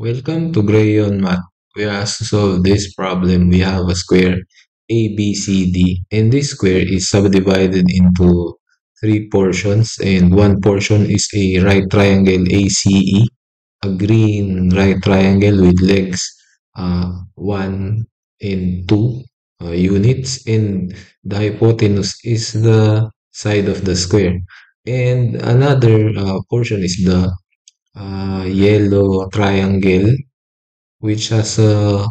Welcome to GrayYeon Math. We ask to solve this problem. We have a square ABCD, and this square is subdivided into three portions, and one portion is a right triangle ACE, a green right triangle with legs uh, 1 and 2 uh, units, and the hypotenuse is the side of the square. And another uh, portion is the uh, yellow triangle which has a,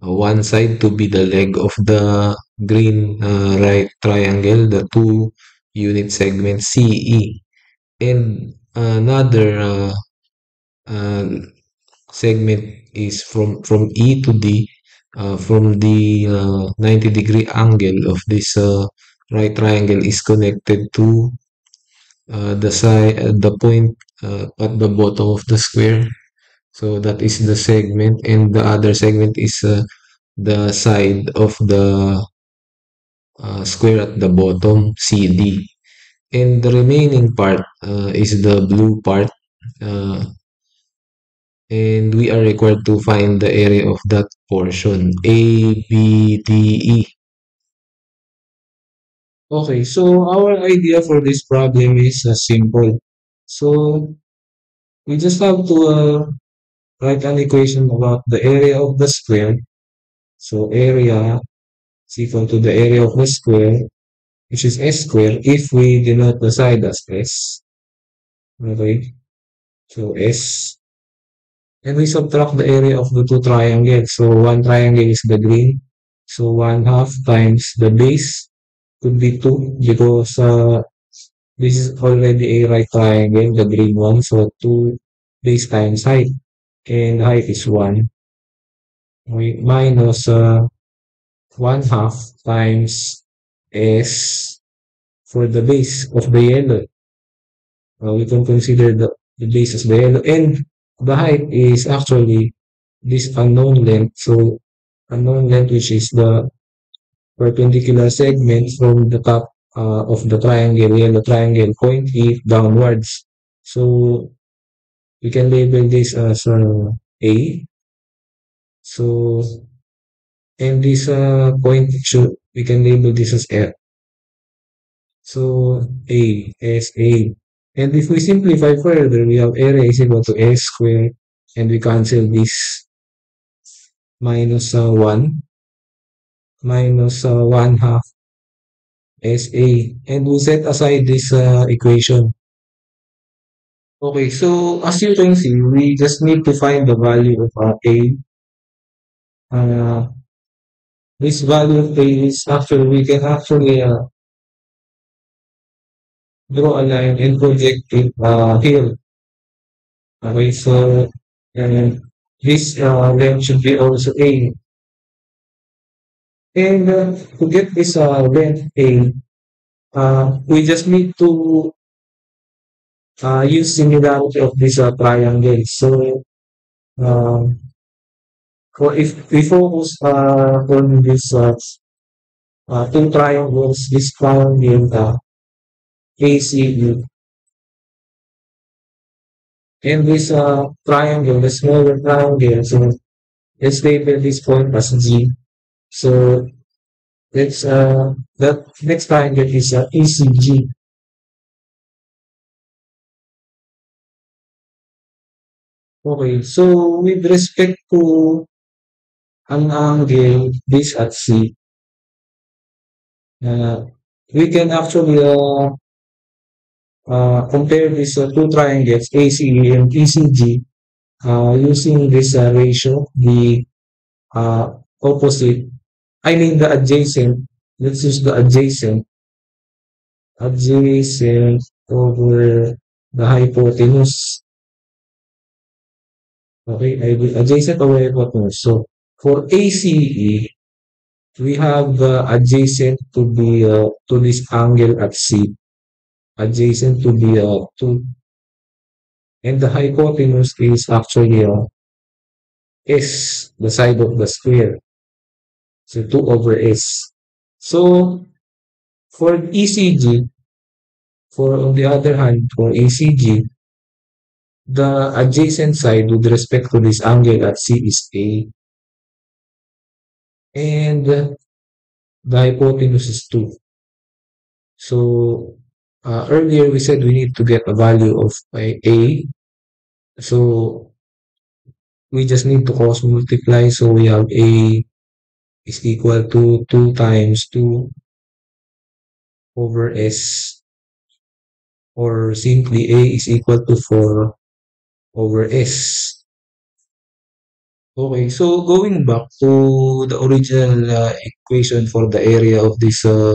one side to be the leg of the green uh, right triangle, the two unit segment CE, and another uh, uh, segment is from from E to D uh, from the uh, 90 degree angle of this uh, right triangle is connected to the side the point uh, at the bottom of the square so that is the segment and the other segment is uh, the side of the uh, square at the bottom CD and the remaining part uh, is the blue part uh, and we are required to find the area of that portion A, B, D, E. Okay, so our idea for this problem is uh, simple. So we just have to uh, write an equation about the area of the square. So area is equal to the area of the square, which is s square if we denote the side as s. Okay, so s. And we subtract the area of the two triangles. So one triangle is the green. So one half times the base could be 2 because uh, this is already a right triangle, the green one. So 2 base times height. And height is 1. Okay, minus uh, 1 half times s for the base of the yellow. We can consider the, the base as the yellow. And the height is actually this unknown length. So unknown length which is the perpendicular segment from the top uh, of the triangle, yellow triangle, point E downwards. So we can label this as uh, A. So, and this uh, point should, we can label this as F. So A, S, A. And if we simplify further, we have area is equal to S square and we cancel this minus uh, 1 minus uh, 1 half SA. And we'll set aside this uh, equation. Okay, so as you can see, we just need to find the value of uh, A. Uh, this value of A is actually, we can actually uh, draw a line and project it uh, here. Okay, so and this uh, length should be also A. And uh, to get this uh, length A, uh, we just need to uh, use similarity of this uh, triangle. So, um, for if we focus uh, on this uh, uh, two triangles, this triangle uh, ACB and this uh, triangle, the smaller triangle, so let's label this point as G. So let's uh, that next triangle is uh, ACG. Okay, so with respect to an angle this at C, uh, we can actually uh, uh, compare these uh, two triangles ACE and ECG uh, using this uh, ratio, the opposite, I mean the adjacent, let's use the adjacent, adjacent over the hypotenuse. Okay, adjacent over hypotenuse. So for ACE, we have the adjacent to the uh, to this angle at C, adjacent to the uh, to, and the hypotenuse is actually uh, S, the side of the square. So 2 over S. So for ECG, for on the other hand, for ECG, the adjacent side with respect to this angle at C is A. And the hypotenuse is 2. So uh, earlier we said we need to get a value of A. So we just need to cross multiply. So we have A is equal to 2 times 2 over S or simply A is equal to 4 over S. Okay, so going back to the original uh, equation for the area of this uh,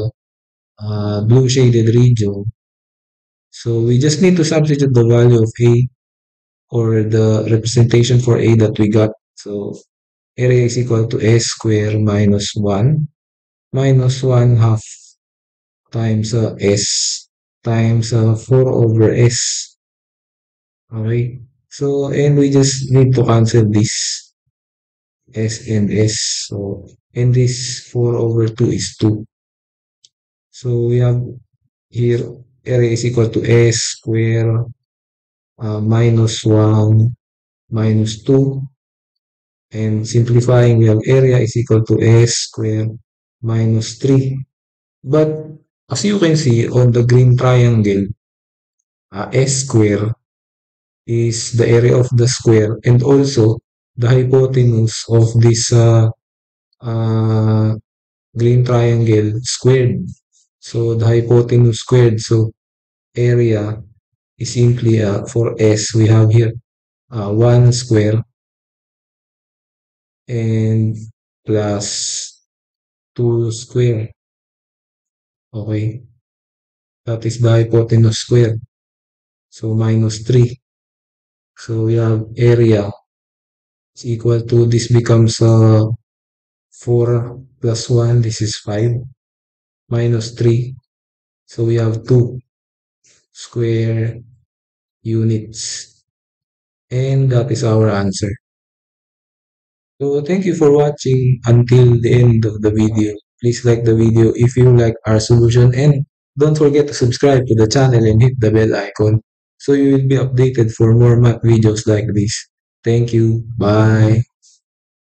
uh, blue shaded region. So we just need to substitute the value of A or the representation for A that we got. So area is equal to S square minus 1 minus 1 half times uh, S times uh, 4 over S. Okay. So, and we just need to cancel this S and S. So, and this 4 over 2 is 2. So, we have here area is equal to S square uh, minus 1 minus 2. And simplifying, we have area is equal to S square minus 3. But as you can see on the green triangle, uh, S square is the area of the square and also the hypotenuse of this uh, uh, green triangle squared. So the hypotenuse squared. So area is simply uh, for S we have here uh, 1 square and plus 2 square. Okay. That is the hypotenuse square. So minus 3. So we have area is equal to this becomes uh, 4 plus 1. This is 5 minus 3. So we have 2 square units. And that is our answer. So thank you for watching until the end of the video. Please like the video if you like our solution and don't forget to subscribe to the channel and hit the bell icon so you will be updated for more math videos like this. Thank you. Bye.